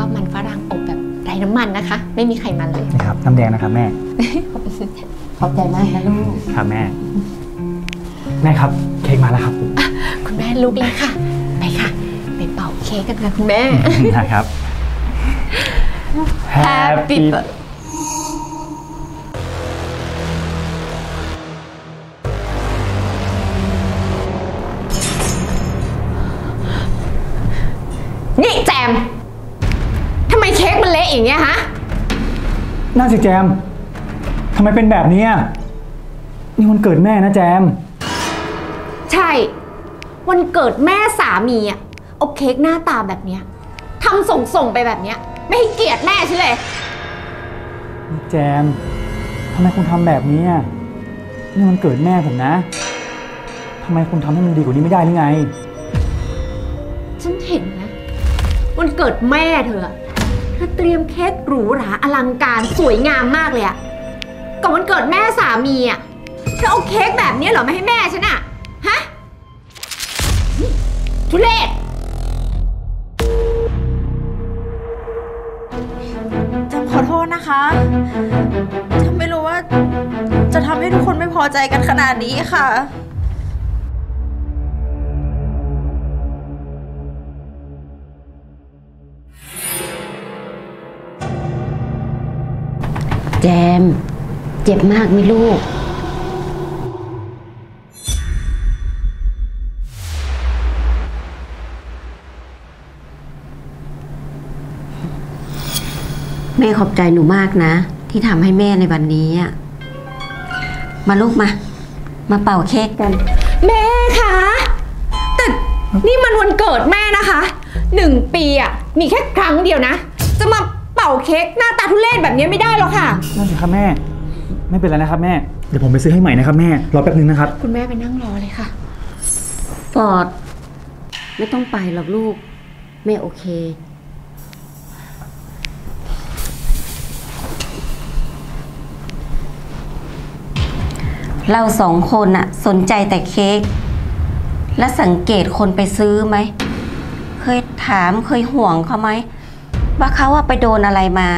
ก็มันฝรั่งอบแบบไร้น้ำมันนะคะ ไม่มีไขมันเลยนี่ครับน้ำแดงนะครับแม่ ขอบใจมากนะลูกครับแม่ แม่ครับเค้กมาแล้วครับคุณแม่ลุกเลยค่ะ ไปค่ะ ไปเป่าเค้กกันค่ะคุณแม่ นะครับ Happy birthday อย่างเงี้ยฮะ น่าสิแจม ทำไมเป็นแบบนี้อะนี่วันเกิดแม่นะแจม ใช่ วันเกิดแม่สามีอะเอาเค้กหน้าตาแบบเนี้ยทำส่งส่งๆไปแบบเนี้ย ไม่ให้เกียรติแม่ใช่เลย แจม ทำไมคุณทำแบบนี้อะนี่มันเกิดแม่ผมนะทำไมคุณทำให้มันดีกว่านี้ไม่ได้หรือไง ฉันเห็นนะ วันเกิดแม่เธออะเธอเตรียมเค้กหรูหราอลังการสวยงามมากเลยอะกับวันเกิดแม่สามีอะเธอเอาเค้กแบบนี้เหรอมาให้แม่ฉันอะฮะทุเรศจำขอโทษนะคะจำไม่รู้ว่าจะทำให้ทุกคนไม่พอใจกันขนาดนี้ค่ะ แจม เจ็บมากไหมลูก แม่ขอบใจหนูมากนะ ที่ทำให้แม่ในวันนี้อะมาลูกมา มาเป่าเค้กกัน แม่คะแต่นี่มันวันเกิดแม่นะคะ หนึ่งปีอะมีแค่ครั้งเดียวนะ จะมา เป่าเค้กหน้าตาทุเรศแบบนี้ไม่ได้หรอกค่ะ นั่นสิครับแม่ ไม่เป็นไรนะครับแม่ เดี๋ยวผมไปซื้อให้ใหม่นะครับแม่ รอแป๊บนึงนะครับ คุณแม่ไปนั่งรอเลยค่ะ ฟอร์ด ไม่ต้องไปหรอกลูก แม่โอเค เราสองคนอะสนใจแต่เค้ก และสังเกตคนไปซื้อไหม เคยถามเคยห่วงเขาไหม ว่าเขาว่าไปโดนอะไรมา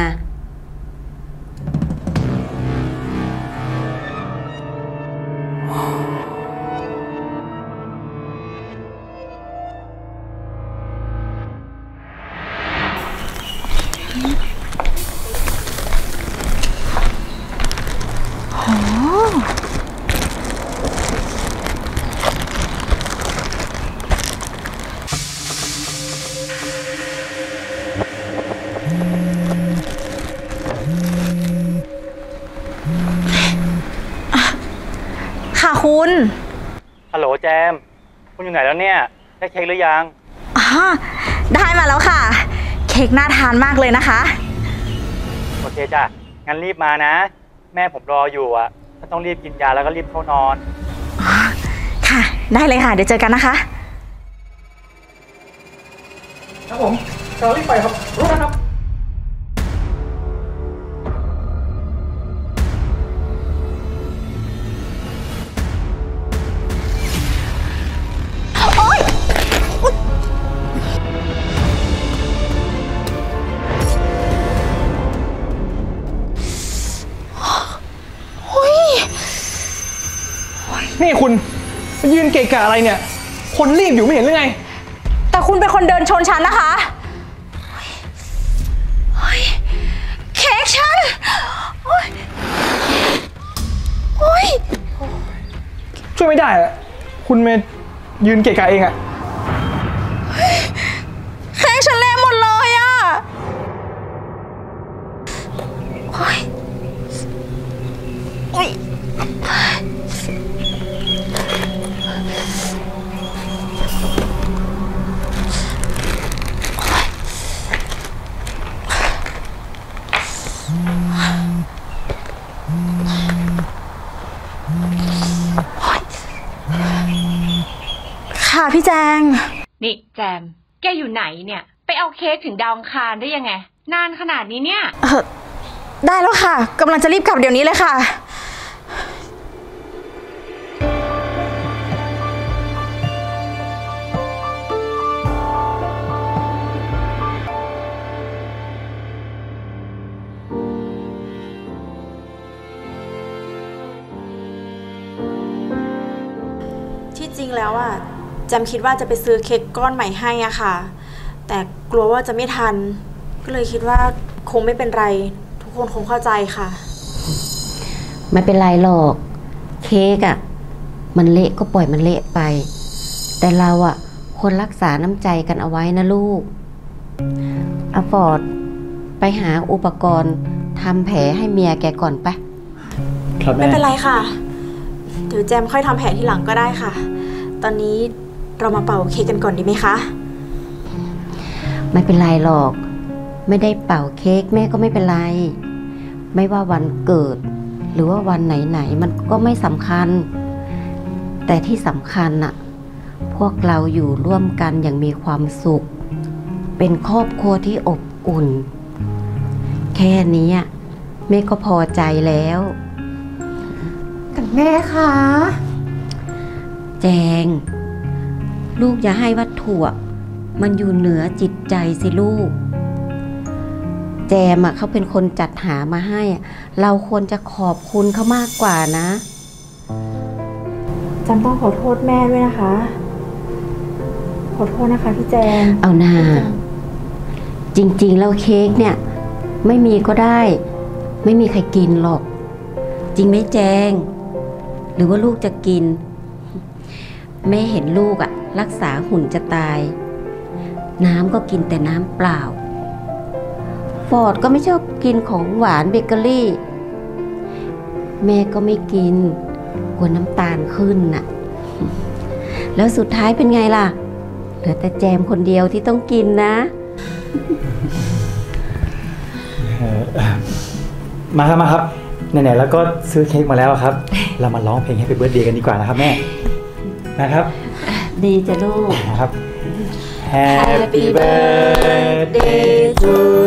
ค่ ไหนแล้วเนี่ยได้เค้กหรือยังอ๋อได้มาแล้วค่ะ เค้กน่าทานมากเลยนะคะ โอเคจ้ะงั้นรีบมานะ แม่ผมรออยู่อะก็ต้องรีบกินยาแล้วก็รีบเข้านอน ค่ะ ได้เลยค่ะ เดี๋ยวเจอกันนะคะ ครับผมเรารีบไปครับรู้นะครับ นี่คุณมายืนเกะกะอะไรเนี่ย คนรีบอยู่ไม่เห็นหรือไง แต่คุณเป็นคนเดินชนฉันนะคะเฮ้ยเค้กฉันโอ๊ยโอ๊ยช่วยไม่ได้อะคุณมายืนเกะกะเองอะ ค่ะพี่แจง นี่แจม แกอยู่ไหนเนี่ย ไปเอาเค้กถึงดาวอังคารได้ยังไง นานขนาดนี้เนี่ย เออได้แล้วค่ะกำลังจะรีบกลับเดี๋ยวนี้เลยค่ะ ริง ๆ แล้วอะแจมคิดว่าจะไปซื้อเค้กก้อนใหม่ให้อะค่ะ แต่กลัวว่าจะไม่ทัน ก็เลยคิดว่าคงไม่เป็นไร ทุกคนคงเข้าใจค่ะ ไม่เป็นไรหรอก เค้กอะ่ะมันเละก็ปล่อยมันเละไป แต่เราอะ่ะควรรักษาน้ำใจกันเอาไว้นะลูกอาฟอร์ดไปหาอุปกรณ์ทำแผลให้เมียแกก่อนไปะครับไม่แม่เป็นไรค่ะ เดี๋ยวแจมค่อยทำแผลที่หลังก็ได้ค่ะ ตอนนี้เรามาเป่าเค้กกันก่อนดีไหมคะ ไม่เป็นไรหรอก ไม่ได้เป่าเค้กแม่ก็ไม่เป็นไร ไม่ว่าวันเกิด หรือว่าวันไหนๆมันก็ไม่สำคัญ แต่ที่สำคัญน่ะพวกเราอยู่ร่วมกันอย่างมีความสุข เป็นครอบครัวที่อบอุ่น แค่นี้อะแม่ก็พอใจแล้ว แต่แม่คะ แจง ลูกอย่าให้วัตถุอะมันอยู่เหนือจิตใจสิลูก แจมอะเขาเป็นคนจัดหามาให้อะเราควรจะขอบคุณเขามากกว่านะจำต้องขอโทษแม่ด้วยนะคะ ขอโทษนะคะพี่แจมเอานาจริง ๆ แล้วเค้กเนี่ย ไม่มีก็ได้ ไม่มีใครกินหรอก จริงไหมแจง หรือว่าลูกจะกิน แม่เห็นลูกอะรักษาหุ่นจะตาย น้ำก็กินแต่น้ำเปล่า ฟอร์ดก็ไม่ชอบกินของหวานเบเกอรี่ แม่ก็ไม่กินกลัวน้ำตาลขึ้นน่ะ แล้วสุดท้ายเป็นไงล่ะ เหลือแต่แจมคนเดียวที่ต้องกินนะมาครับมาครับไหนๆแล้วก็ซื้อเค้กมาแล้วครับ เรามาร้องเพลงให้เป็นเบิร์ดเดย์กันดีกว่านะครับแม่ นะครับ ดีจะลูกนะครับ Happy birthday to